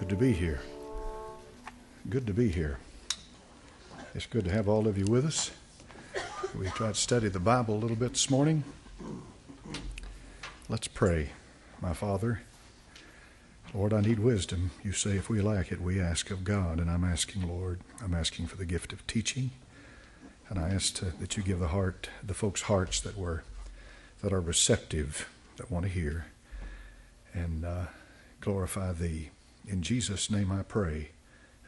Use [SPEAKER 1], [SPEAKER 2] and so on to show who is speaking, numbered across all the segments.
[SPEAKER 1] Good to be here. Good to be here. It's good to have all of you with us. We tried to study the Bible a little bit this morning. Let's pray. My Father, Lord, I need wisdom. You say if we lack it, we ask of God. And I'm asking, Lord, I'm asking for the gift of teaching. And I ask to, that you give the heart, the folks' hearts that were, that are receptive, that want to hear, and uh, glorify Thee. In Jesus' name I pray.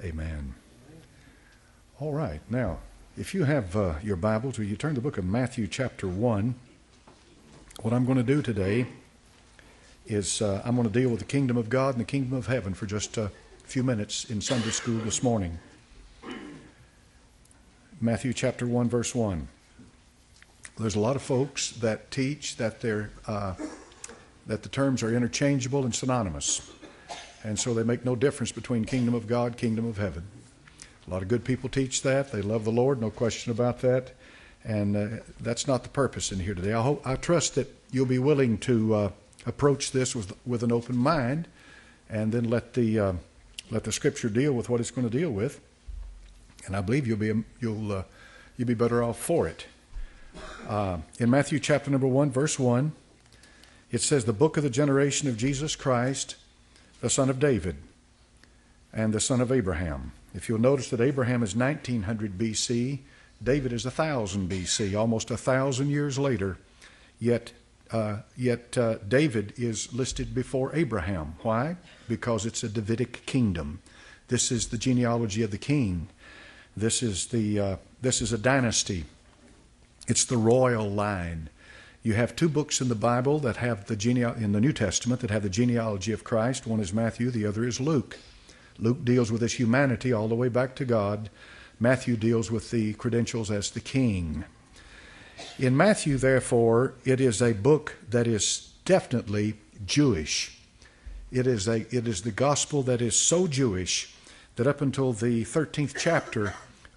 [SPEAKER 1] Amen. All right. Now, if you have uh, your Bibles, will you turn to the book of Matthew, chapter 1? What I'm going to do today is uh, I'm going to deal with the kingdom of God and the kingdom of heaven for just a few minutes in Sunday school this morning. Matthew chapter 1, verse 1. There's a lot of folks that teach that, they're, uh, that the terms are interchangeable and synonymous. And so they make no difference between kingdom of God, kingdom of heaven. A lot of good people teach that. They love the Lord, no question about that. And uh, that's not the purpose in here today. I, hope, I trust that you'll be willing to uh, approach this with, with an open mind and then let the, uh, let the Scripture deal with what it's going to deal with. And I believe you'll be, you'll, uh, you'll be better off for it. Uh, in Matthew chapter number 1, verse 1, it says, The book of the generation of Jesus Christ the son of David and the son of Abraham. If you'll notice that Abraham is 1900 BC, David is 1000 BC, almost a thousand years later. Yet, uh, yet uh, David is listed before Abraham. Why? Because it's a Davidic kingdom. This is the genealogy of the king. This is the uh, this is a dynasty. It's the royal line. You have two books in the Bible that have the genea- in the New Testament that have the genealogy of Christ. One is Matthew, the other is Luke. Luke deals with his humanity all the way back to God. Matthew deals with the credentials as the king. In Matthew, therefore, it is a book that is definitely Jewish. It is, a, it is the gospel that is so Jewish that up until the 13th chapter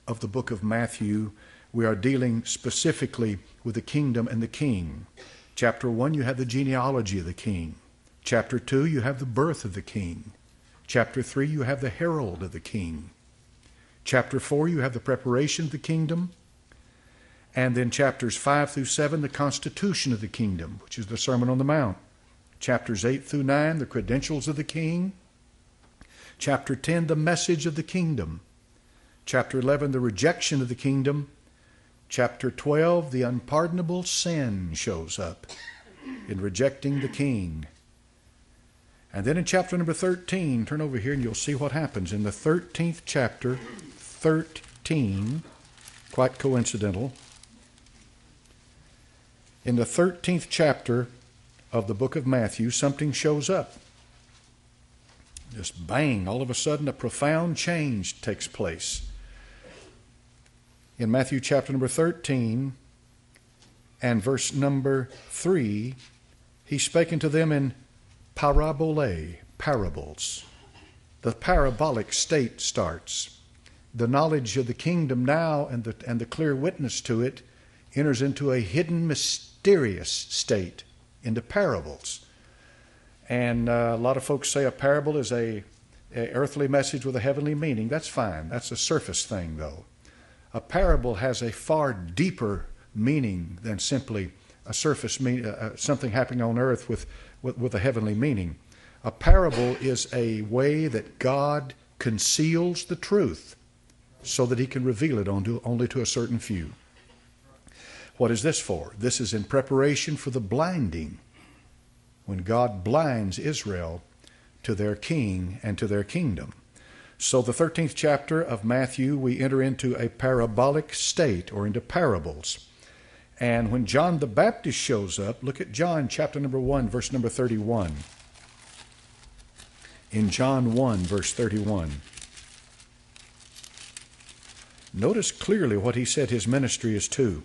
[SPEAKER 1] of the book of Matthew, we are dealing specifically with the kingdom and the king. Chapter 1, you have the genealogy of the king. Chapter 2, you have the birth of the king. Chapter 3, you have the herald of the king. Chapter 4, you have the preparation of the kingdom. And then chapters 5 through 7, the constitution of the kingdom, which is the Sermon on the Mount. Chapters 8 through 9, the credentials of the king. Chapter 10, the message of the kingdom. Chapter 11, the rejection of the kingdom. Chapter 12, the unpardonable sin shows up in rejecting the king. And then in chapter number 13, turn over here and you'll see what happens. In the 13th chapter, 13, quite coincidental. In the 13th chapter of the book of Matthew, something shows up. Just bang, all of a sudden, a profound change takes place in Matthew chapter number 13 and verse number 3, he spake unto them in parabole, parables. The parabolic state starts. The knowledge of the kingdom now and the, and the clear witness to it enters into a hidden, mysterious state, into parables. And uh, a lot of folks say a parable is a, a earthly message with a heavenly meaning. That's fine. That's a surface thing, though a parable has a far deeper meaning than simply a surface mean, uh, uh, something happening on earth with, with, with a heavenly meaning. A parable is a way that God conceals the truth so that he can reveal it onto, only to a certain few. What is this for? This is in preparation for the blinding when God blinds Israel to their king and to their kingdom. So, the 13th chapter of Matthew, we enter into a parabolic state or into parables. And when John the Baptist shows up, look at John chapter number 1, verse number 31. In John 1, verse 31. Notice clearly what he said his ministry is to.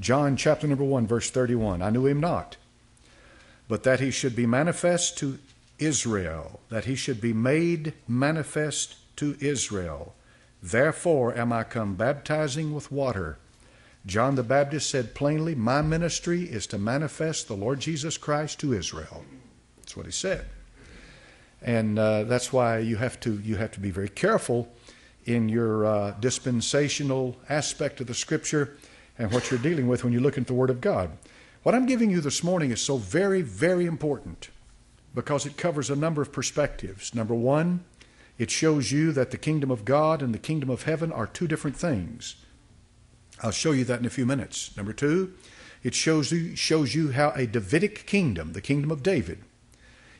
[SPEAKER 1] John chapter number 1, verse 31. I knew him not, but that he should be manifest to Israel, that he should be made manifest to Israel. Therefore am I come baptizing with water. John the Baptist said plainly, My ministry is to manifest the Lord Jesus Christ to Israel. That's what he said. And uh, that's why you have to you have to be very careful in your uh, dispensational aspect of the Scripture and what you're dealing with when you look at the Word of God. What I'm giving you this morning is so very, very important because it covers a number of perspectives. Number one, it shows you that the kingdom of God and the kingdom of heaven are two different things. I'll show you that in a few minutes. Number two, it shows you, shows you how a Davidic kingdom, the kingdom of David,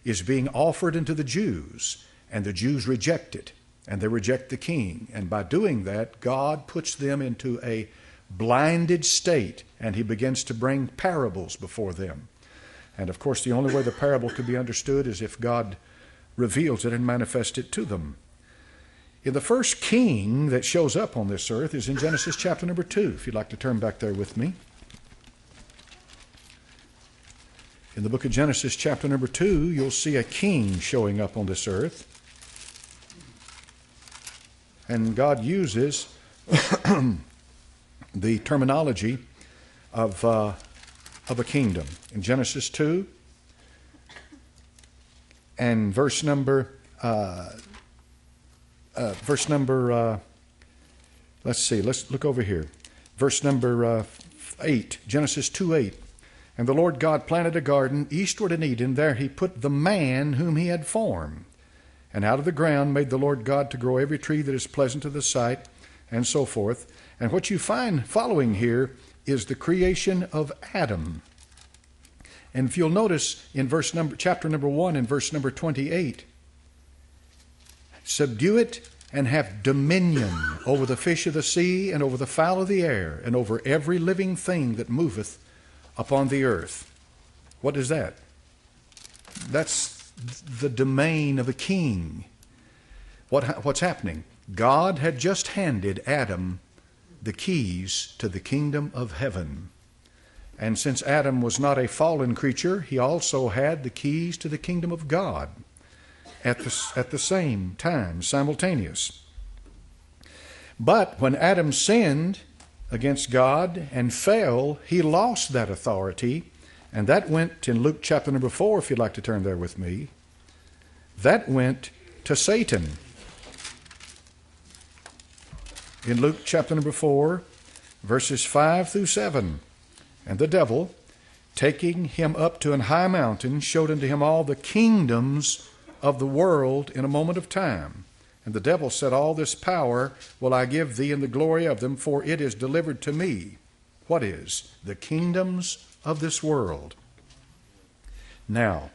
[SPEAKER 1] is being offered into the Jews, and the Jews reject it, and they reject the king. And by doing that, God puts them into a blinded state, and he begins to bring parables before them. And of course, the only way the parable could be understood is if God reveals it and manifests it to them. In the first king that shows up on this earth is in Genesis chapter number 2, if you'd like to turn back there with me. In the book of Genesis, chapter number 2, you'll see a king showing up on this earth. And God uses the terminology of, uh, of a kingdom. In Genesis 2 and verse number, uh, uh, verse number, uh, let's see, let's look over here. Verse number uh, 8, Genesis 2 8. And the Lord God planted a garden eastward in Eden. There he put the man whom he had formed. And out of the ground made the Lord God to grow every tree that is pleasant to the sight, and so forth. And what you find following here is the creation of Adam. And if you'll notice in verse number chapter number 1 and verse number 28, subdue it and have dominion over the fish of the sea and over the fowl of the air and over every living thing that moveth upon the earth. What is that? That's the domain of a king. What, what's happening? God had just handed Adam the keys to the kingdom of heaven. And since Adam was not a fallen creature, he also had the keys to the kingdom of God at the, at the same time, simultaneous. But when Adam sinned against God and fell, he lost that authority. And that went in Luke chapter number 4, if you'd like to turn there with me. That went to Satan. In Luke chapter number 4, verses 5 through 7. And the devil, taking him up to an high mountain, showed unto him all the kingdoms of the world in a moment of time. And the devil said, All this power will I give thee, and the glory of them, for it is delivered to me. What is? The kingdoms of this world. Now,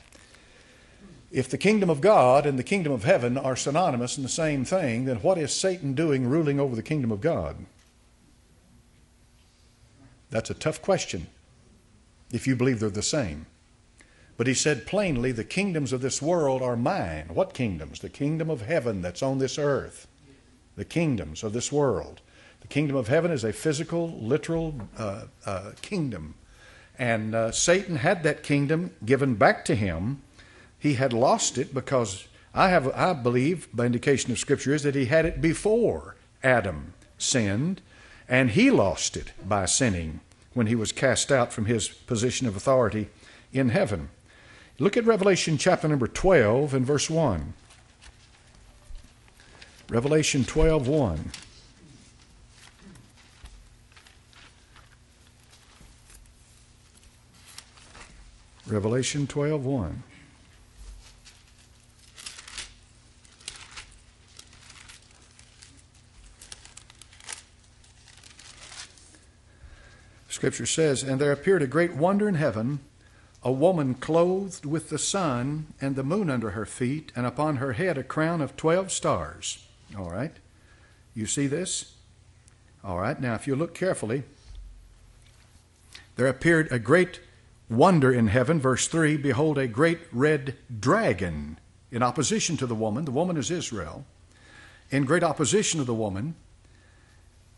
[SPEAKER 1] if the kingdom of God and the kingdom of heaven are synonymous and the same thing, then what is Satan doing ruling over the kingdom of God? That's a tough question if you believe they're the same. But he said plainly, The kingdoms of this world are mine. What kingdoms? The kingdom of heaven that's on this earth. The kingdoms of this world. The kingdom of heaven is a physical, literal uh, uh, kingdom. And uh, Satan had that kingdom given back to him he had lost it because I have I believe by indication of scripture is that he had it before Adam sinned and he lost it by sinning when he was cast out from his position of authority in heaven. Look at Revelation chapter number 12 and verse 1. Revelation 12 1. Revelation 12 1. Scripture says, And there appeared a great wonder in heaven, a woman clothed with the sun and the moon under her feet, and upon her head a crown of twelve stars. All right? You see this? All right, now if you look carefully, there appeared a great wonder in heaven, verse 3 Behold, a great red dragon in opposition to the woman. The woman is Israel. In great opposition to the woman,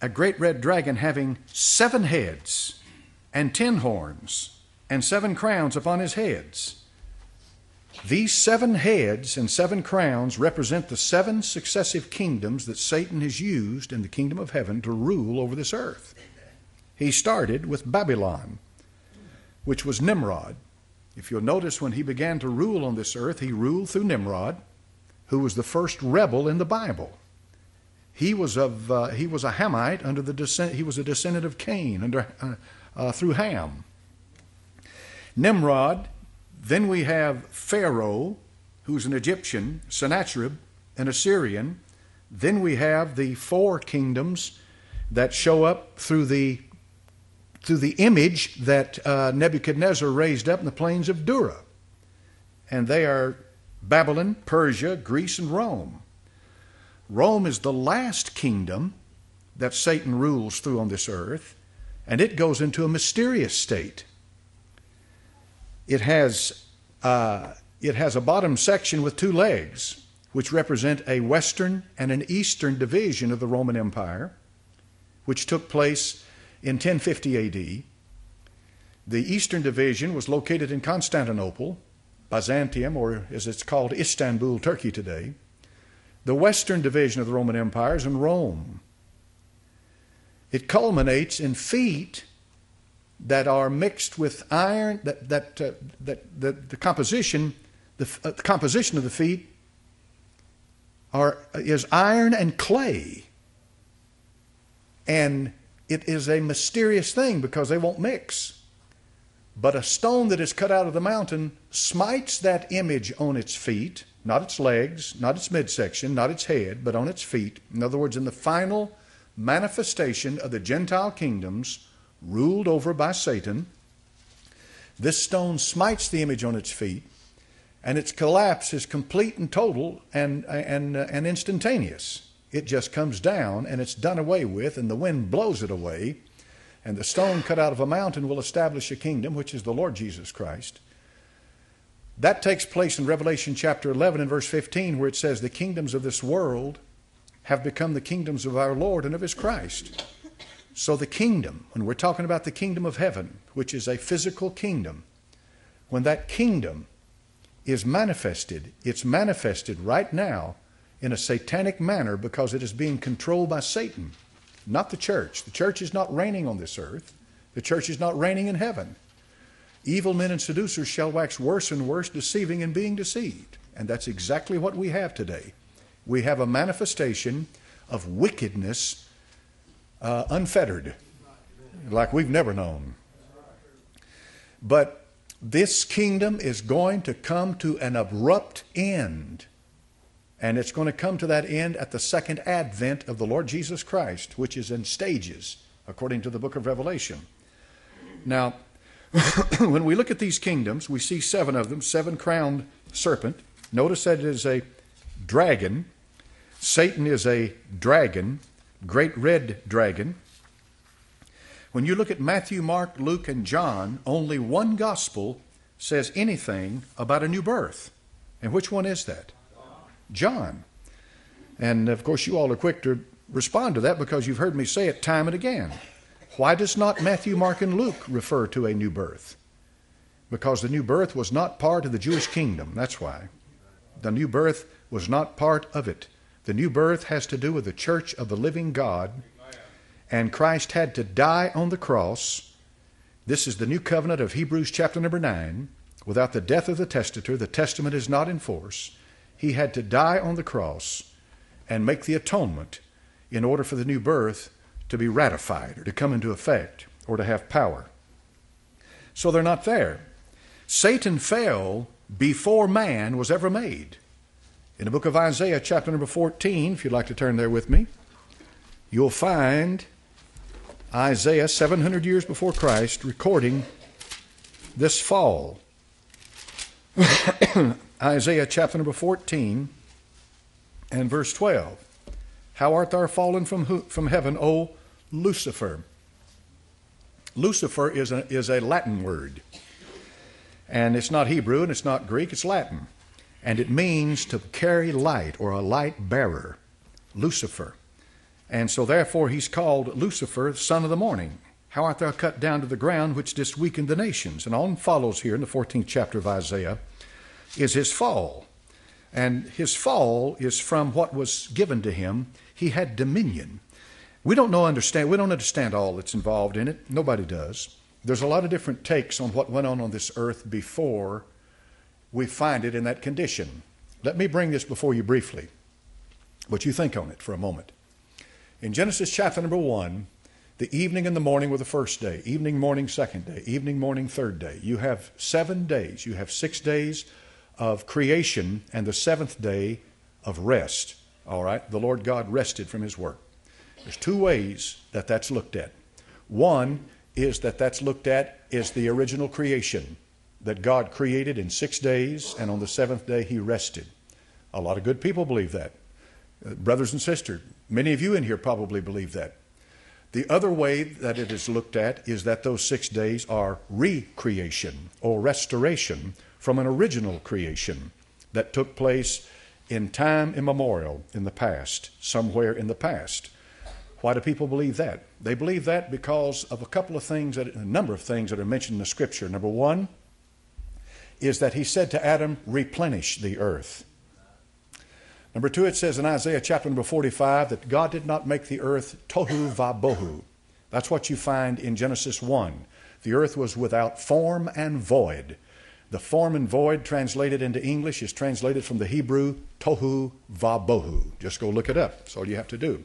[SPEAKER 1] a great red dragon having seven heads and ten horns and seven crowns upon his heads. These seven heads and seven crowns represent the seven successive kingdoms that Satan has used in the kingdom of heaven to rule over this earth. He started with Babylon, which was Nimrod. If you'll notice, when he began to rule on this earth, he ruled through Nimrod. who was the first rebel in the Bible. He was of uh, he was a Hamite under the descent. He was a descendant of Cain under uh, uh, through Ham. Nimrod. Then we have Pharaoh, who's an Egyptian, Sennacherib, an Assyrian. Then we have the four kingdoms that show up through the through the image that uh, Nebuchadnezzar raised up in the plains of Dura. And they are Babylon, Persia, Greece, and Rome. Rome is the last kingdom that Satan rules through on this earth, and it goes into a mysterious state. It has, uh, it has a bottom section with two legs, which represent a western and an eastern division of the Roman Empire, which took place in 1050 AD. The eastern division was located in Constantinople, Byzantium, or as it's called, Istanbul, Turkey today. The western division of the Roman Empire is in Rome. It culminates in feet that are mixed with iron, that, that, uh, that, that the composition, the, uh, the composition of the feet are, is iron and clay. And it is a mysterious thing because they won't mix. But a stone that is cut out of the mountain smites that image on its feet, not its legs, not its midsection, not its head, but on its feet. In other words, in the final manifestation of the Gentile kingdoms ruled over by Satan, this stone smites the image on its feet, and its collapse is complete and total and, and, uh, and instantaneous. It just comes down and it's done away with, and the wind blows it away. And the stone cut out of a mountain will establish a kingdom, which is the Lord Jesus Christ. That takes place in Revelation chapter 11 and verse 15, where it says, The kingdoms of this world have become the kingdoms of our Lord and of his Christ. So, the kingdom, when we're talking about the kingdom of heaven, which is a physical kingdom, when that kingdom is manifested, it's manifested right now in a satanic manner because it is being controlled by Satan, not the church. The church is not reigning on this earth, the church is not reigning in heaven. Evil men and seducers shall wax worse and worse, deceiving and being deceived. And that's exactly what we have today. We have a manifestation of wickedness uh, unfettered, like we've never known. But this kingdom is going to come to an abrupt end. And it's going to come to that end at the second advent of the Lord Jesus Christ, which is in stages, according to the book of Revelation. Now, when we look at these kingdoms, we see seven of them, seven crowned serpent. Notice that it is a dragon. Satan is a dragon, great red dragon. When you look at Matthew, Mark, Luke, and John, only one gospel says anything about a new birth. And which one is that? John. And of course, you all are quick to respond to that because you've heard me say it time and again. Why does not Matthew, Mark, and Luke refer to a new birth? Because the new birth was not part of the Jewish kingdom. That's why. The new birth was not part of it. The new birth has to do with the church of the living God. And Christ had to die on the cross. This is the new covenant of Hebrews chapter number 9. Without the death of the testator, the testament is not in force. He had to die on the cross and make the atonement in order for the new birth to be ratified or to come into effect or to have power. So they're not there. Satan fell before man was ever made. In the book of Isaiah, chapter number 14, if you'd like to turn there with me, you'll find Isaiah 700 years before Christ recording this fall. Isaiah chapter number 14 and verse 12. How art thou fallen from, from heaven, O Lucifer? Lucifer is a, is a Latin word. And it's not Hebrew and it's not Greek, it's Latin. And it means to carry light or a light bearer. Lucifer. And so therefore he's called Lucifer, son of the morning. How art thou cut down to the ground, which didst weaken the nations? And on follows here in the 14th chapter of Isaiah is his fall. And his fall is from what was given to him. He had dominion. We don't know understand we don't understand all that's involved in it. Nobody does. There's a lot of different takes on what went on on this earth before we find it in that condition. Let me bring this before you briefly, but you think on it for a moment. In Genesis chapter number 1, the evening and the morning were the first day, evening, morning, second day, evening, morning, third day. You have seven days. You have six days of creation and the seventh day of rest. All right? The Lord God rested from his work. There's two ways that that's looked at. One is that that's looked at as the original creation that God created in six days, and on the seventh day he rested. A lot of good people believe that. Uh, brothers and sisters, many of you in here probably believe that. The other way that it is looked at is that those six days are recreation or restoration from an original creation that took place in time immemorial in the past, somewhere in the past. Why do people believe that? They believe that because of a couple of things, that, a number of things that are mentioned in the scripture. Number one is that he said to Adam, replenish the earth. Number two, it says in Isaiah chapter number 45 that God did not make the earth tohu vabohu. That's what you find in Genesis 1. The earth was without form and void. The form and void translated into English is translated from the Hebrew tohu vabohu. Just go look it up. That's all you have to do.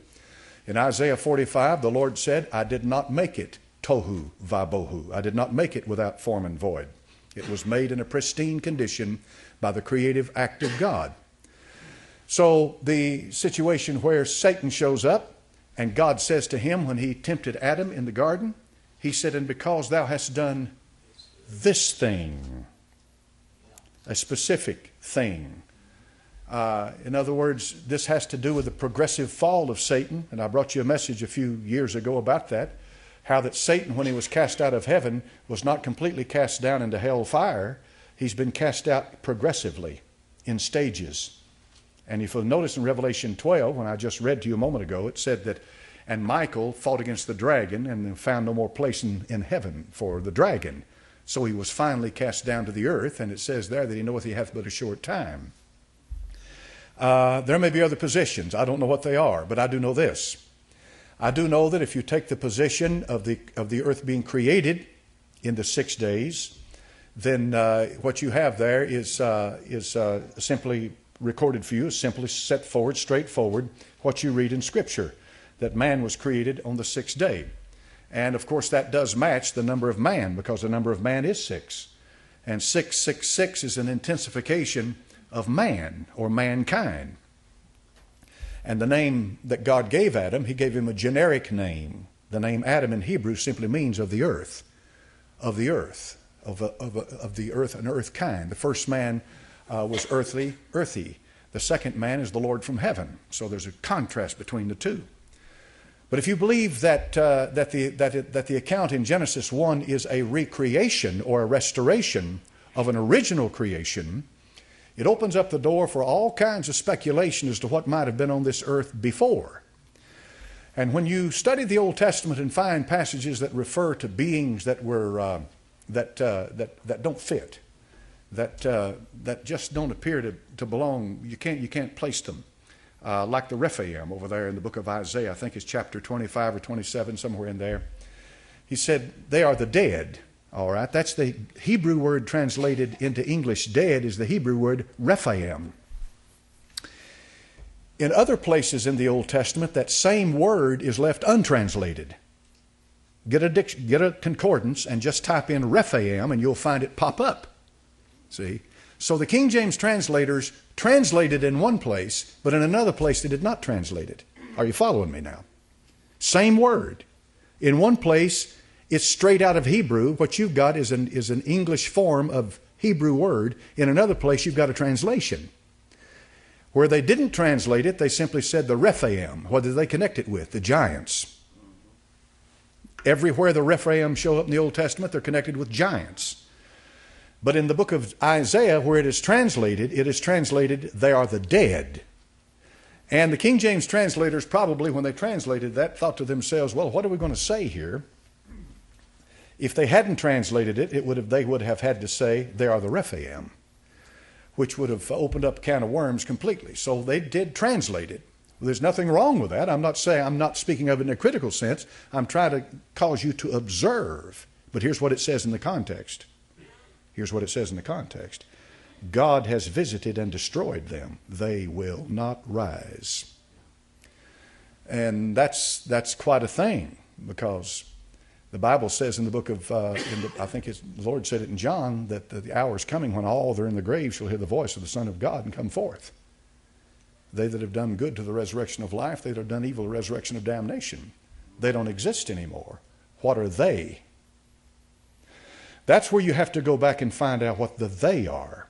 [SPEAKER 1] In Isaiah 45, the Lord said, I did not make it tohu vabohu. I did not make it without form and void. It was made in a pristine condition by the creative act of God. So, the situation where Satan shows up and God says to him when he tempted Adam in the garden, He said, And because thou hast done this thing, a specific thing. Uh, in other words, this has to do with the progressive fall of Satan, and I brought you a message a few years ago about that. How that Satan, when he was cast out of heaven, was not completely cast down into hell fire. He's been cast out progressively in stages. And if you'll notice in Revelation 12, when I just read to you a moment ago, it said that, and Michael fought against the dragon and found no more place in, in heaven for the dragon. So he was finally cast down to the earth, and it says there that he knoweth he hath but a short time. Uh, there may be other positions. I don't know what they are, but I do know this. I do know that if you take the position of the, of the earth being created in the six days, then uh, what you have there is, uh, is uh, simply recorded for you, simply set forward, straightforward, what you read in Scripture that man was created on the sixth day. And of course, that does match the number of man because the number of man is six. And 666 is an intensification of man or mankind. And the name that God gave Adam, he gave him a generic name. The name Adam in Hebrew simply means of the earth, of the earth, of, a, of, a, of the earth, an earth kind. The first man uh, was earthly, earthy. The second man is the Lord from heaven. So there's a contrast between the two. But if you believe that, uh, that, the, that, that the account in Genesis 1 is a recreation or a restoration of an original creation, it opens up the door for all kinds of speculation as to what might have been on this earth before. And when you study the Old Testament and find passages that refer to beings that were uh, that, uh, that that don't fit, that uh, that just don't appear to, to belong, you can't you can't place them uh, like the Rephaim over there in the book of Isaiah. I think it's chapter 25 or 27, somewhere in there. He said, They are the dead. All right, that's the Hebrew word translated into English dead is the Hebrew word Rephaim. In other places in the Old Testament, that same word is left untranslated. Get a, get a concordance and just type in Rephaim and you'll find it pop up. See? So the King James translators translated in one place, but in another place they did not translate it. Are you following me now? Same word. In one place, it's straight out of Hebrew. What you've got is an, is an English form of Hebrew word. In another place, you've got a translation. Where they didn't translate it, they simply said the Rephaim. What did they connect it with? The giants. Everywhere the Rephaim show up in the Old Testament, they're connected with giants. But in the book of Isaiah, where it is translated, it is translated, they are the dead. And the King James translators probably, when they translated that, thought to themselves, well, what are we going to say here? If they hadn't translated it, it would have, they would have had to say, they are the Rephaim, which would have opened up a can of worms completely. So they did translate it. There's nothing wrong with that. I'm not saying, I'm not speaking of it in a critical sense. I'm trying to cause you to observe. But here's what it says in the context. Here's what it says in the context God has visited and destroyed them. They will not rise. And that's, that's quite a thing because the Bible says in the book of, uh, the, I think the Lord said it in John, that the, the hour is coming when all that are in the grave shall hear the voice of the Son of God and come forth. They that have done good to the resurrection of life, they that have done evil to the resurrection of damnation. They don't exist anymore. What are they? That's where you have to go back and find out what the they are.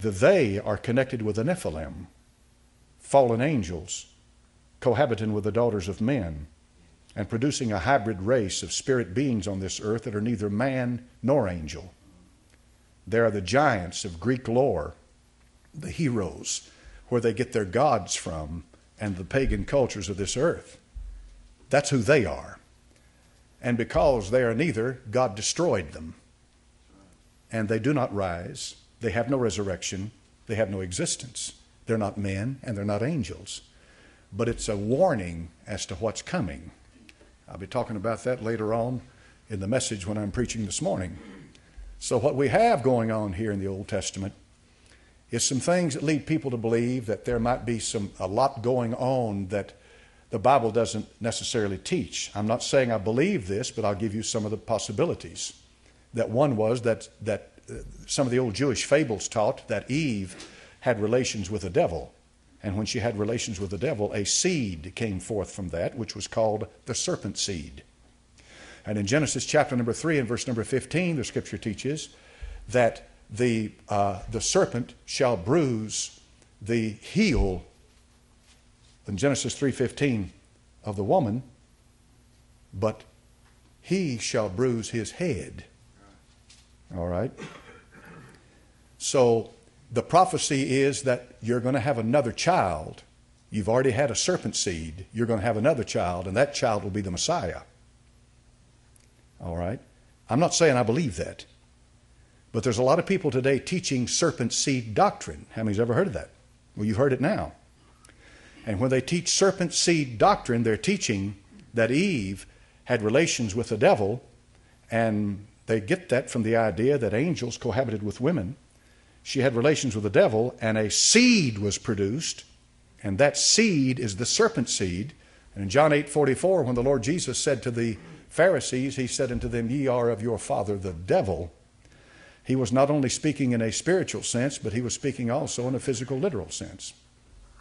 [SPEAKER 1] The they are connected with the Nephilim, fallen angels, cohabiting with the daughters of men, and producing a hybrid race of spirit beings on this earth that are neither man nor angel. They are the giants of Greek lore, the heroes, where they get their gods from, and the pagan cultures of this earth. That's who they are. And because they are neither, God destroyed them. And they do not rise, they have no resurrection, they have no existence. They're not men and they're not angels. But it's a warning as to what's coming. I'll be talking about that later on in the message when I'm preaching this morning. So, what we have going on here in the Old Testament is some things that lead people to believe that there might be some a lot going on that the Bible doesn't necessarily teach. I'm not saying I believe this, but I'll give you some of the possibilities. That one was that that uh, some of the old Jewish fables taught that Eve had relations with the devil. And when she had relations with the devil, a seed came forth from that, which was called the serpent seed. And in Genesis chapter number 3 and verse number 15, the scripture teaches that the, uh, the serpent shall bruise the heel in Genesis 3:15 of the woman, but he shall bruise his head. All right? So the prophecy is that you're going to have another child. You've already had a serpent seed. You're going to have another child, and that child will be the Messiah. All right? I'm not saying I believe that. But there's a lot of people today teaching serpent seed doctrine. How many's ever heard of that? Well, you've heard it now. And when they teach serpent seed doctrine, they're teaching that Eve had relations with the devil, and they get that from the idea that angels cohabited with women she had relations with the devil, and a seed was produced, and that seed is the serpent seed. And in John 8 44, when the Lord Jesus said to the Pharisees, He said unto them, Ye are of your father the devil. He was not only speaking in a spiritual sense, but he was speaking also in a physical, literal sense.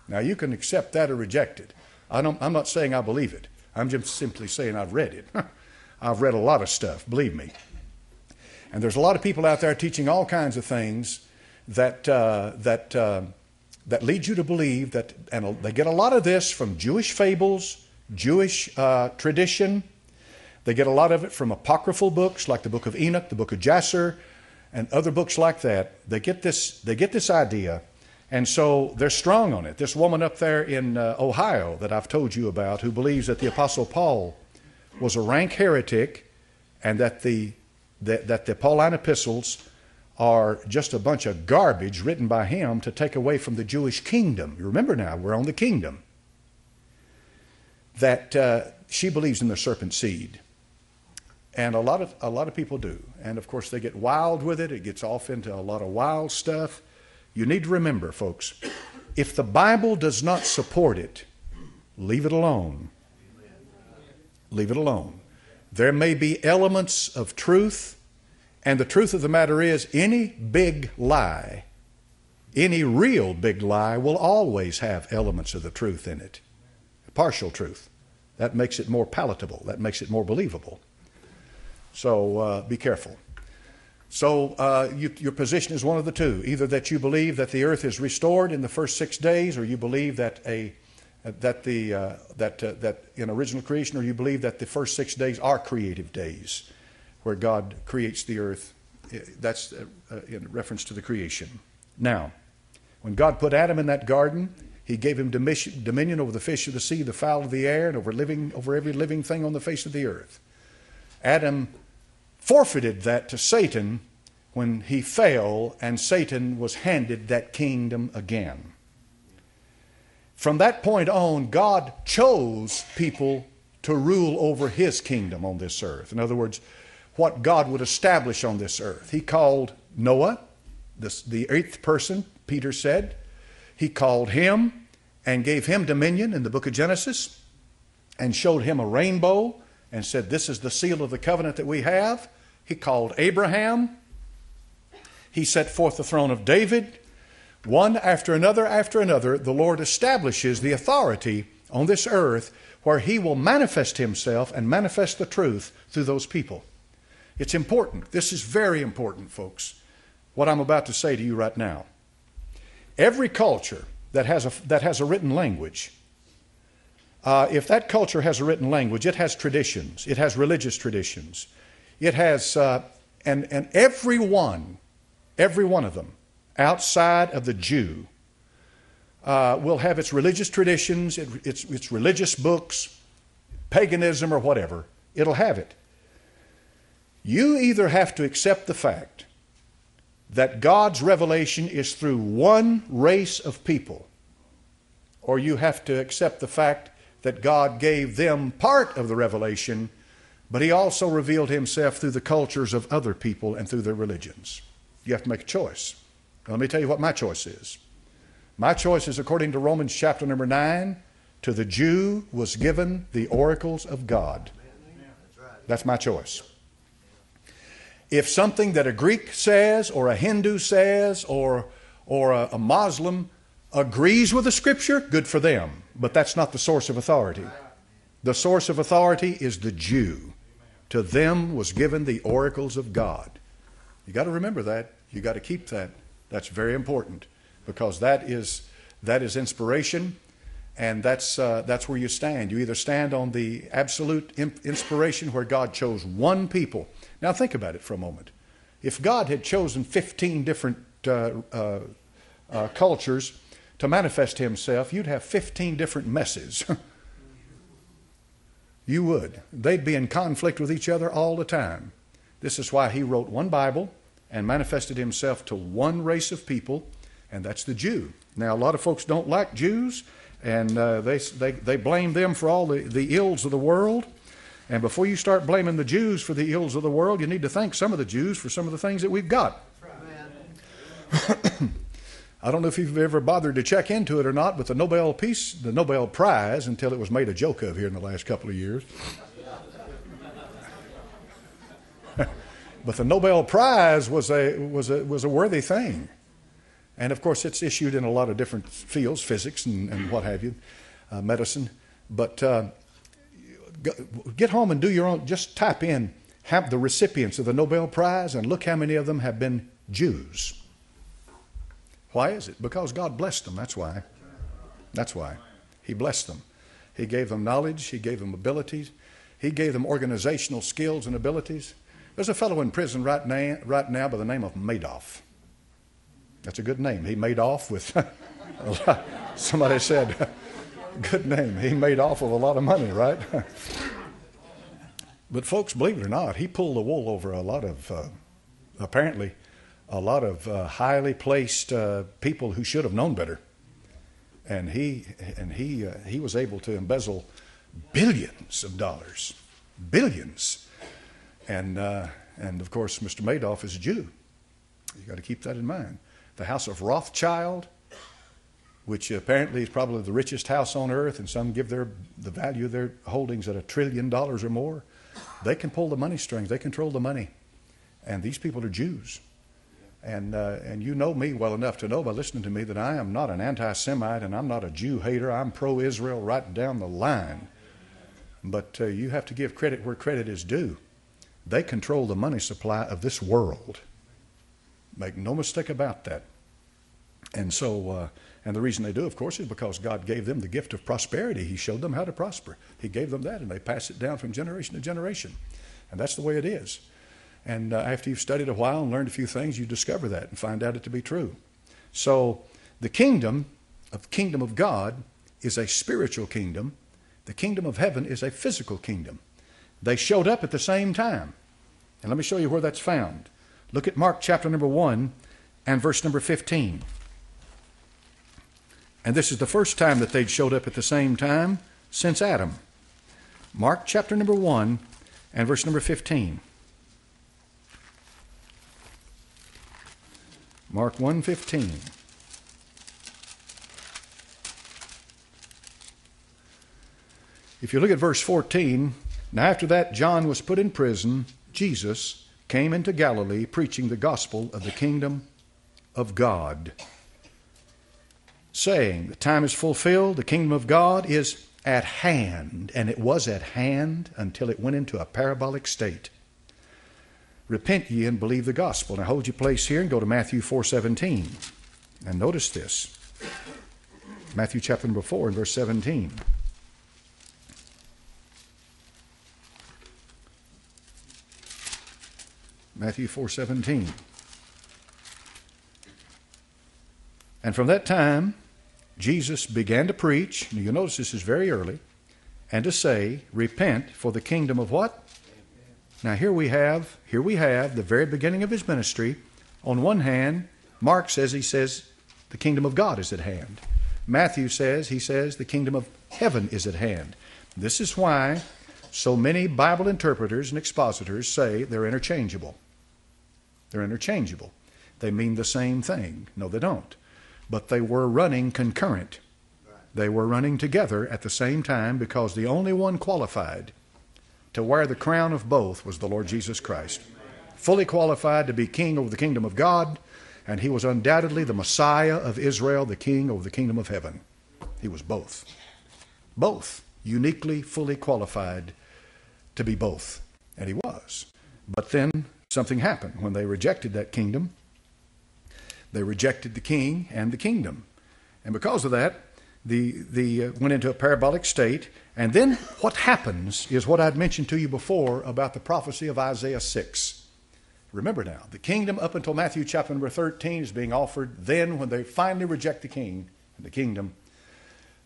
[SPEAKER 1] Now, you can accept that or reject it. I am not saying I believe it. I'm just simply saying I've read it. I've read a lot of stuff, believe me. And there's a lot of people out there teaching all kinds of things that, uh, that, uh, that lead you to believe that, and they get a lot of this from Jewish fables, Jewish uh, tradition. They get a lot of it from apocryphal books like the book of Enoch, the book of Jasher, and other books like that. They get this, they get this idea, and so they're strong on it. This woman up there in uh, Ohio that I've told you about, who believes that the Apostle Paul was a rank heretic, and that the that, that the Pauline epistles are just a bunch of garbage written by him to take away from the Jewish kingdom. You remember now, we're on the kingdom. That uh, she believes in the serpent seed. And a lot, of, a lot of people do. And of course, they get wild with it. It gets off into a lot of wild stuff. You need to remember, folks, if the Bible does not support it, leave it alone. Leave it alone. There may be elements of truth and the truth of the matter is, any big lie, any real big lie, will always have elements of the truth in it. Partial truth. That makes it more palatable, that makes it more believable. So uh, be careful. So uh, you, your position is one of the two: either that you believe that the earth is restored in the first six days, or you believe that a that the uh, that uh, that in original creation, or you believe that the first six days are creative days where God creates the earth. That's uh, uh, in reference to the creation. Now, when God put Adam in that garden, he gave him dominion over the fish of the sea, the fowl of the air, and over living over every living thing on the face of the earth. Adam forfeited that to Satan when he fell, and Satan was handed that kingdom again. From that point on, God chose people to rule over his kingdom on this earth. In other words, what God would establish on this earth. He called Noah, this, the eighth person, Peter said. He called him and gave him dominion in the book of Genesis and showed him a rainbow and said, This is the seal of the covenant that we have. He called Abraham. He set forth the throne of David. One after another after another, the Lord establishes the authority on this earth where He will manifest Himself and manifest the truth through those people. It's important. This is very important, folks, what I'm about to say to you right now. Every culture that has a, that has a written language, uh, if that culture has a written language, it has traditions, it has religious traditions, it has, uh, and, and every one, every one of them, outside of the Jew, uh, will have its religious traditions, it, its, its religious books, paganism, or whatever. It'll have it. You either have to accept the fact that God's revelation is through one race of people, or you have to accept the fact that God gave them part of the revelation, but He also revealed Himself through the cultures of other people and through their religions. You have to make a choice. Let me tell you what my choice is. My choice is according to Romans chapter number 9 to the Jew was given the oracles of God. That's my choice. If something that a Greek says or a Hindu says or, or a, a Muslim agrees with the Scripture, good for them. But that's not the source of authority. The source of authority is the Jew. To them was given the oracles of God. You got to remember that. You got to keep that. That's very important because that is that is inspiration, and that's uh, that's where you stand. You either stand on the absolute inspiration where God chose one people. Now think about it for a moment. If God had chosen 15 different uh, uh, uh cultures to manifest himself, you'd have 15 different messes. you would. They'd be in conflict with each other all the time. This is why he wrote one Bible and manifested himself to one race of people, and that's the Jew. Now, a lot of folks don't like Jews, and uh, they, they, they blame them for all the, the ills of the world. And before you start blaming the Jews for the ills of the world, you need to thank some of the Jews for some of the things that we've got. I don't know if you've ever bothered to check into it or not, but the Nobel Peace, the Nobel Prize, until it was made a joke of here in the last couple of years. but the Nobel Prize was a, was, a, was a worthy thing. And of course, it's issued in a lot of different fields physics and, and what have you, uh, medicine. But uh, get home and do your own, just type in have the recipients of the Nobel Prize and look how many of them have been Jews. Why is it? Because God blessed them. That's why. That's why. He blessed them. He gave them knowledge, He gave them abilities, He gave them organizational skills and abilities. There's a fellow in prison right now, right now by the name of Madoff. That's a good name. He made off with, somebody said, good name. He made off with a lot of money, right? but folks, believe it or not, he pulled the wool over a lot of, uh, apparently, a lot of uh, highly placed uh, people who should have known better. And he, and he, uh, he was able to embezzle billions of dollars, billions. And, uh, and of course, Mr. Madoff is a Jew. You got to keep that in mind. The house of Rothschild, which apparently is probably the richest house on earth, and some give their, the value of their holdings at a trillion dollars or more, they can pull the money strings, they control the money. And these people are Jews. And, uh, and you know me well enough to know by listening to me that I am not an anti Semite and I'm not a Jew hater. I'm pro Israel right down the line. But uh, you have to give credit where credit is due. They control the money supply of this world. Make no mistake about that. And so, uh, and the reason they do, of course, is because God gave them the gift of prosperity. He showed them how to prosper. He gave them that, and they pass it down from generation to generation. And that's the way it is. And uh, after you've studied a while and learned a few things, you discover that and find out it to be true. So the kingdom of kingdom of God is a spiritual kingdom. The kingdom of heaven is a physical kingdom. They showed up at the same time. And let me show you where that's found. Look at Mark chapter number 1 and verse number 15. And this is the first time that they'd showed up at the same time since Adam. Mark chapter number 1 and verse number 15. Mark 1:15. If you look at verse 14, now after that John was put in prison, Jesus came into Galilee preaching the gospel of the kingdom of God, saying, The time is fulfilled, the kingdom of God is at hand, and it was at hand until it went into a parabolic state. Repent ye and believe the gospel. Now hold your place here and go to Matthew 4:17. And notice this. Matthew chapter number 4 and verse 17. Matthew 4:17. And from that time Jesus began to preach, you notice this is very early, and to say, repent for the kingdom of what? Now here we have, here we have the very beginning of his ministry. On one hand, Mark says he says the kingdom of God is at hand. Matthew says he says the kingdom of heaven is at hand. This is why so many Bible interpreters and expositors say they're interchangeable. They're interchangeable. They mean the same thing. No, they don't. But they were running concurrent. They were running together at the same time because the only one qualified to wear the crown of both was the Lord Jesus Christ. Fully qualified to be king over the kingdom of God, and he was undoubtedly the Messiah of Israel, the king over the kingdom of heaven. He was both. Both. Uniquely, fully qualified to be both. And he was. But then something happened when they rejected that kingdom. They rejected the king and the kingdom. And because of that, the, the uh, went into a parabolic state. And then what happens is what I'd mentioned to you before about the prophecy of Isaiah 6. Remember now, the kingdom up until Matthew chapter number 13 is being offered. Then, when they finally reject the king and the kingdom,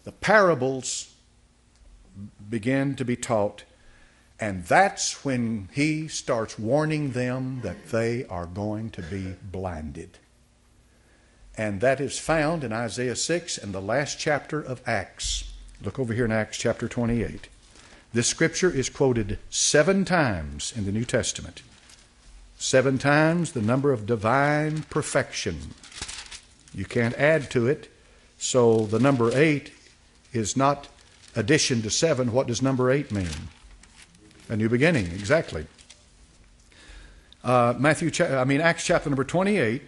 [SPEAKER 1] the parables begin to be taught. And that's when he starts warning them that they are going to be blinded. And that is found in Isaiah 6 and the last chapter of Acts. Look over here in Acts chapter 28. This scripture is quoted seven times in the New Testament. Seven times the number of divine perfection. You can't add to it. So the number eight is not addition to seven. What does number eight mean? A new beginning, exactly. Uh, Matthew, I mean Acts chapter number 28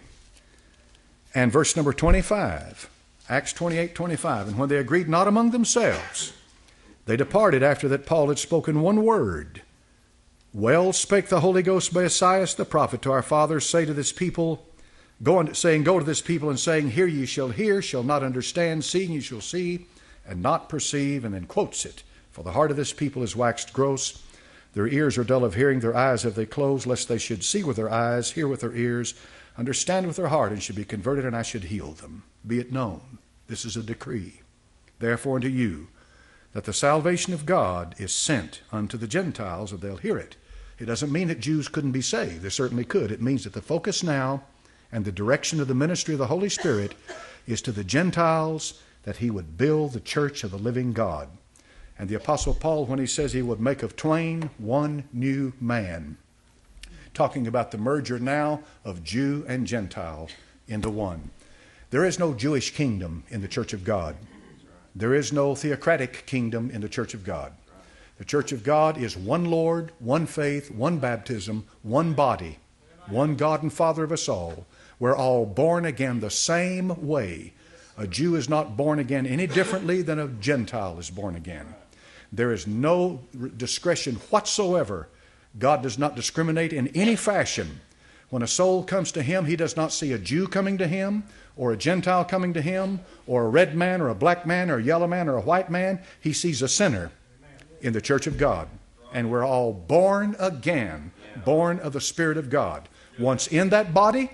[SPEAKER 1] and verse number 25. Acts 28 25. And when they agreed not among themselves, they departed after that Paul had spoken one word. Well spake the Holy Ghost by Esaias the prophet to our fathers, say to this people, saying, Go to this people, and saying, Hear ye shall hear, shall not understand, seeing ye shall see, and not perceive, and then quotes it. For the heart of this people is waxed gross. Their ears are dull of hearing, their eyes have they closed, lest they should see with their eyes, hear with their ears, understand with their heart, and should be converted, and I should heal them. Be it known, this is a decree. Therefore, unto you, that the salvation of God is sent unto the Gentiles, and they'll hear it. It doesn't mean that Jews couldn't be saved. They certainly could. It means that the focus now and the direction of the ministry of the Holy Spirit is to the Gentiles that he would build the church of the living God. And the Apostle Paul, when he says he would make of twain one new man, talking about the merger now of Jew and Gentile into one. There is no Jewish kingdom in the church of God. There is no theocratic kingdom in the church of God. The church of God is one Lord, one faith, one baptism, one body, one God and Father of us all. We're all born again the same way. A Jew is not born again any differently than a Gentile is born again. There is no discretion whatsoever. God does not discriminate in any fashion. When a soul comes to Him, He does not see a Jew coming to Him, or a Gentile coming to Him, or a red man, or a black man, or a yellow man, or a white man. He sees a sinner in the church of God. And we're all born again, born of the Spirit of God. Once in that body,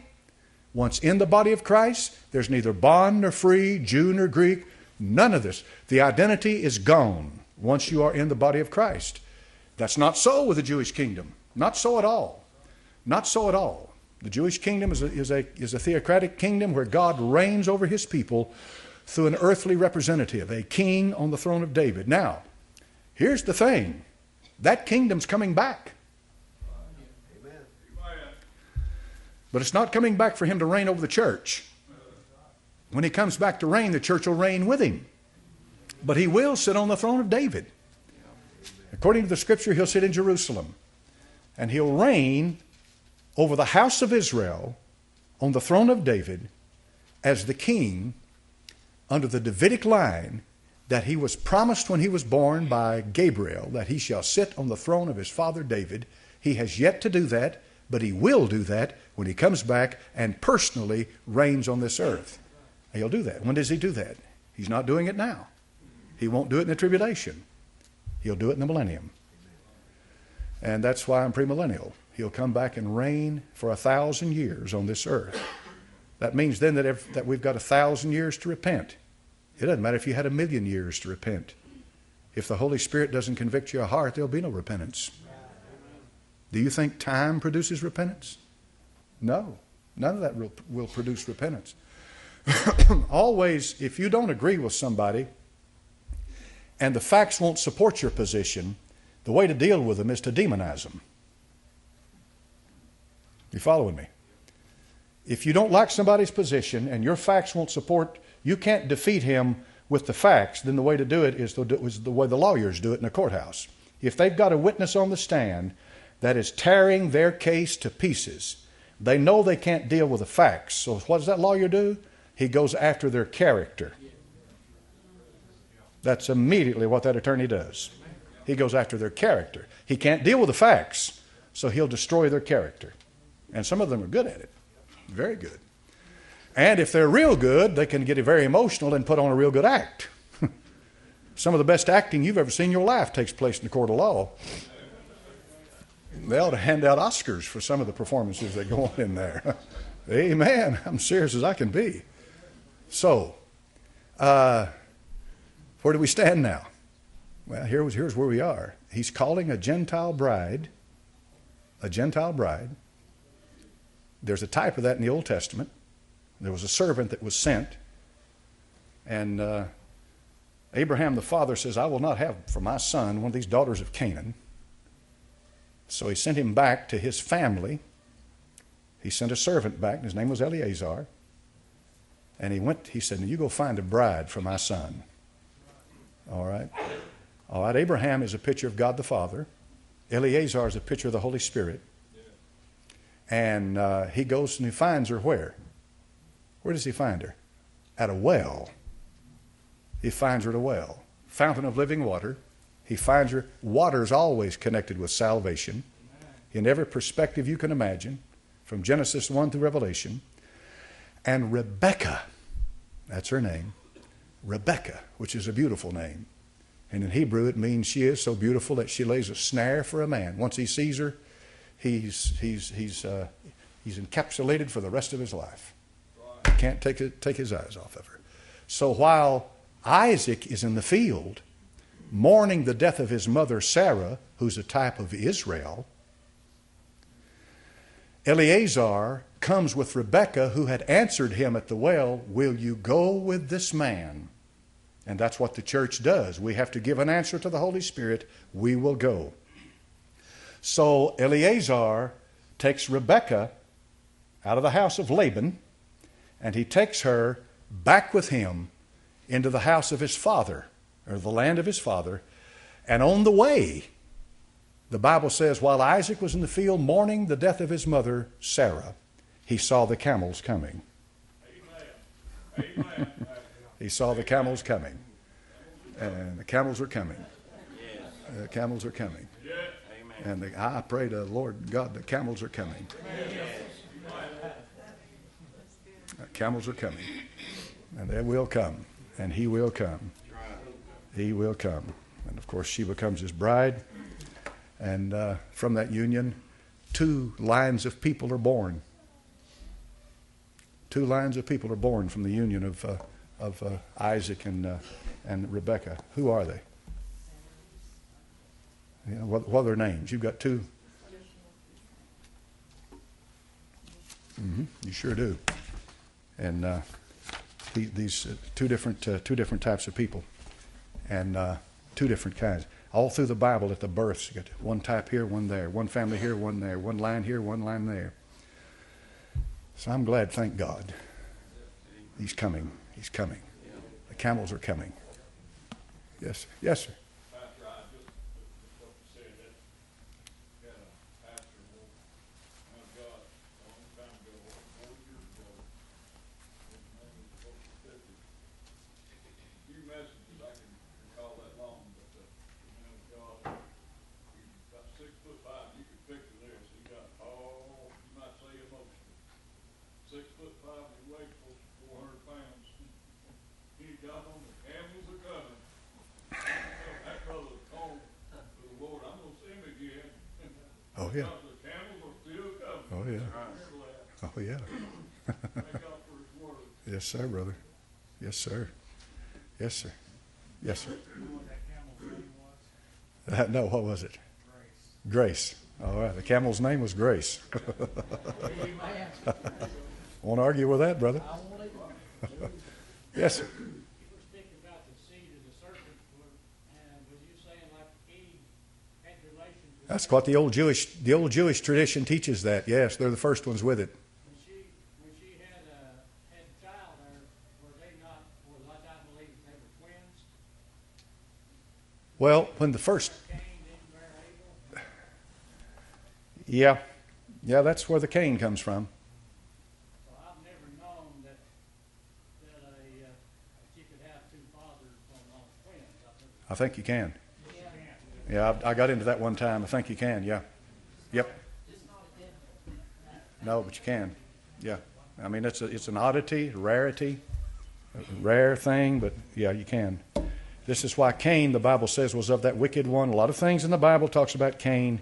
[SPEAKER 1] once in the body of Christ, there's neither bond nor free, Jew nor Greek, none of this. The identity is gone once you are in the body of Christ. That's not so with the Jewish kingdom. Not so at all. Not so at all. The Jewish kingdom is a, is a, is a theocratic kingdom where God reigns over his people through an earthly representative, a king on the throne of David. Now, here's the thing that kingdom's coming back. But it's not coming back for him to reign over the church. When he comes back to reign, the church will reign with him. But he will sit on the throne of David. According to the scripture, he'll sit in Jerusalem. And he'll reign over the house of Israel on the throne of David as the king under the Davidic line that he was promised when he was born by Gabriel that he shall sit on the throne of his father David. He has yet to do that, but he will do that when he comes back and personally reigns on this earth. He'll do that. When does he do that? He's not doing it now. He won't do it in the tribulation. He'll do it in the millennium. And that's why I'm premillennial. He'll come back and reign for a thousand years on this earth. That means then that, if, that we've got a thousand years to repent. It doesn't matter if you had a million years to repent. If the Holy Spirit doesn't convict your heart, there'll be no repentance. Do you think time produces repentance? No. None of that will, will produce repentance. Always, if you don't agree with somebody and the facts won't support your position, the way to deal with them is to demonize them. You following me? If you don't like somebody's position and your facts won't support, you can't defeat him with the facts, then the way to do it is the, is the way the lawyers do it in the courthouse. If they've got a witness on the stand that is tearing their case to pieces, they know they can't deal with the facts. So what does that lawyer do? He goes after their character. That's immediately what that attorney does. He goes after their character. He can't deal with the facts, so he'll destroy their character. And some of them are good at it. Very good. And if they're real good, they can get very emotional and put on a real good act. some of the best acting you've ever seen in your life takes place in the court of law. They ought to hand out Oscars for some of the performances that go on in there. Amen. I'm serious as I can be. So, uh, where do we stand now? Well, here was, here's where we are. He's calling a Gentile bride, a Gentile bride. There's a type of that in the Old Testament. There was a servant that was sent, and uh, Abraham the father says, I will not have for my son one of these daughters of Canaan. So he sent him back to his family. He sent a servant back, and his name was Eleazar. And he went, he said, You go find a bride for my son. All right? All right, Abraham is a picture of God the Father. Eleazar is a picture of the Holy Spirit. And uh, he goes and he finds her where? Where does he find her? At a well. He finds her at a well. Fountain of living water. He finds her. Water is always connected with salvation in every perspective you can imagine, from Genesis 1 to Revelation. And Rebekah, that's her name, Rebekah, which is a beautiful name. And in Hebrew, it means she is so beautiful that she lays a snare for a man. Once he sees her, he's, he's, he's, uh, he's encapsulated for the rest of his life. He can't take, take his eyes off of her. So while Isaac is in the field, mourning the death of his mother Sarah, who's a type of Israel, Eleazar comes with Rebekah, who had answered him at the well, Will you go with this man? And that's what the church does. We have to give an answer to the Holy Spirit. We will go. So Eleazar takes Rebekah out of the house of Laban, and he takes her back with him into the house of his father, or the land of his father. And on the way, the Bible says, while Isaac was in the field mourning the death of his mother, Sarah, he saw the camels coming. Amen. Amen. He saw the camels coming. And the camels are coming. The camels are coming. And the, I pray to the Lord God, the camels are coming. The camels are coming. And they will come. And he will come. He will come. And of course, she becomes his bride. And uh, from that union, two lines of people are born. Two lines of people are born from the union of, uh, of uh, Isaac and, uh, and Rebekah. Who are they? You know, what, what are their names? You've got 2 mm-hmm, you sure do. And uh, the, these uh, two different uh, two different types of people, and uh, two different kinds. All through the Bible, at the births, you got one type here, one there, one family here, one there, one line here, one line there. So I'm glad, thank God. He's coming. He's coming. The camels are coming. Yes, yes, sir.
[SPEAKER 2] Pastor, I just, just what you said, that, got a pastor, well, my God, a long time ago, over four years ago, his name was close to fifty. Few messages, I can recall that long, but, uh, the man of God, he's about six foot five, you could picture this, he got, oh, you might say emotional. Six foot five, he weighed close to four hundred pounds. He got on the camels are coming. That brother called to the Lord, I'm gonna see him again.
[SPEAKER 1] Oh, yeah.
[SPEAKER 2] Because the camels are still coming.
[SPEAKER 1] Oh, yeah.
[SPEAKER 2] Remember that.
[SPEAKER 1] Oh, yeah.
[SPEAKER 2] Thank God for his word.
[SPEAKER 1] Yes, sir, brother. Yes, sir. Yes, sir. Yes, sir. Uh, no, what was it?
[SPEAKER 3] Grace.
[SPEAKER 1] Grace. All right. The camel's name was Grace. Won't argue with that, brother. Yes, sir. That's what the old Jewish the old Jewish tradition teaches. That yes, they're the first ones with it.
[SPEAKER 3] When she, when she had, uh, had a child there, were they not, or like I believe they were twins?
[SPEAKER 1] Well, when the first yeah, yeah, that's where the Cain comes from.
[SPEAKER 3] Uh,
[SPEAKER 1] I think you can.
[SPEAKER 3] Yeah.
[SPEAKER 1] I, I got into that one time. I think you can. Yeah. Yep. No, but you can. Yeah. I mean, it's a, it's an oddity, rarity, rare thing, but yeah, you can. This is why Cain, the Bible says, was of that wicked one. A lot of things in the Bible talks about Cain.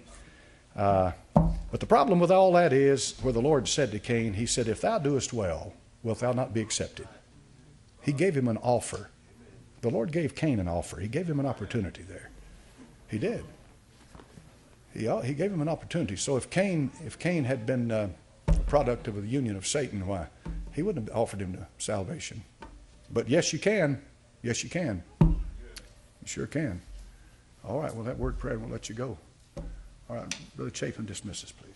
[SPEAKER 1] Uh, but the problem with all that is where the Lord said to Cain, He said, If thou doest well, wilt thou not be accepted? He gave him an offer. The Lord gave Cain an offer. He gave him an opportunity there. He did. He, he gave him an opportunity. So if Cain, if Cain had been uh, a product of the union of Satan, why he wouldn't have offered him salvation. But yes, you can. Yes, you can. You sure can. All right. Well, that word prayer won't let you go. All right, Brother Chapin, dismiss us, please.